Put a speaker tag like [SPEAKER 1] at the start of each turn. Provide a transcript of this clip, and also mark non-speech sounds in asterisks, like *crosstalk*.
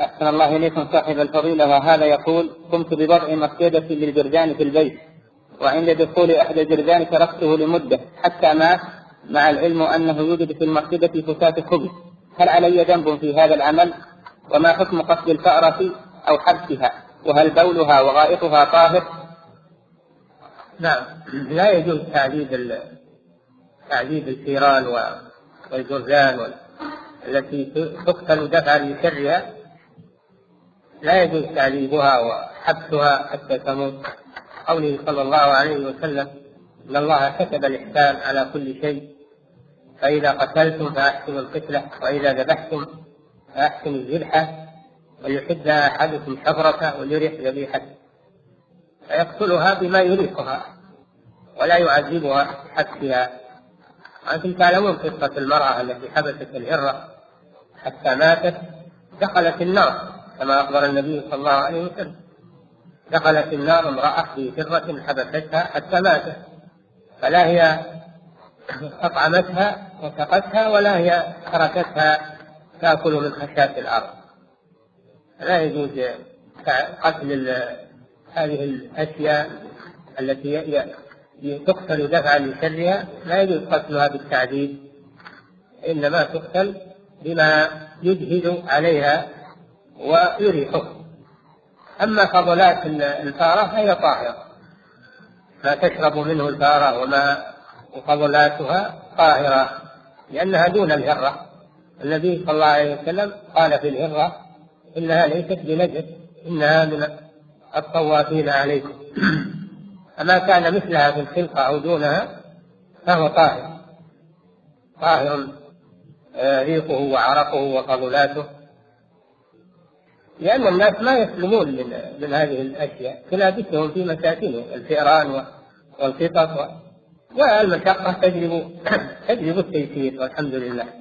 [SPEAKER 1] أحسن الله إليكم صاحب الفضيلة وهذا يقول قمت بوضع مصيدة للجرذان في البيت وعند دخول أحد الجرذان تركته لمدة حتى مات مع العلم أنه يوجد في المصيدة فتاة خبز. هل علي ذنب في هذا العمل؟ وما حكم قصد الفأرة أو حبسها؟ وهل بولها وغائطها طاهر؟
[SPEAKER 2] نعم. لا يجوز تعذيب تعذيب الثيران والجرذان التي تقتل دفعا لشرها لا يجوز تعذيبها وحبسها حتى تموت. قوله صلى الله عليه وسلم إن الله كتب الإحسان على كل شيء فإذا قتلتم فأحسنوا القتلة وإذا ذبحتم فأحسنوا الذبحه وليحد أحدكم شفرته وليرح ذبيحته فيقتلها بما يريحها ولا يعذبها حبسها أنتم تعلمون قصة المرأة التي حبست الهرة حتى ماتت دخلت النار. كما أخبر النبي صلى الله عليه وسلم. دخلت النار امرأة في هرة حبستها حتى ماتت. فلا هي أطعمتها وسقتها ولا هي تركتها تأكل من خشاش الأرض. لا يجوز قتل هذه الأشياء التي تقتل دفعا لشرها لا يجوز قتلها بالتعذيب إنما تقتل بما يجهد عليها ويريحه أما فضلات الفارة فهي طاهرة. ما تشرب منه الفارة وما وفضلاتها طاهرة لأنها دون الهرة. النبي صلى الله عليه وسلم قال في الهرة إنها ليست بنجس إنها من الطوافين عليكم. *clears throat* أما كان مثلها في الخلقة أو دونها فهو طاهر. طاهر آه، ريقه وعرقه وفضلاته. لأن الناس ما يسلمون من, من هذه الأشياء تلابسهم في مساكنهم الفئران والقطط والمشقة تجلب تجلب التيسير والحمد لله.